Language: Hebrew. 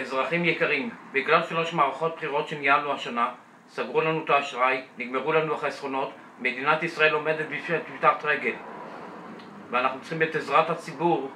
אזרחים יקרים, בגלל שלוש מערכות בחירות שניהלנו השנה, סגרו לנו את האשראי, נגמרו לנו החסכונות, מדינת ישראל עומדת בפני פשיטת רגל. ואנחנו צריכים את עזרת הציבור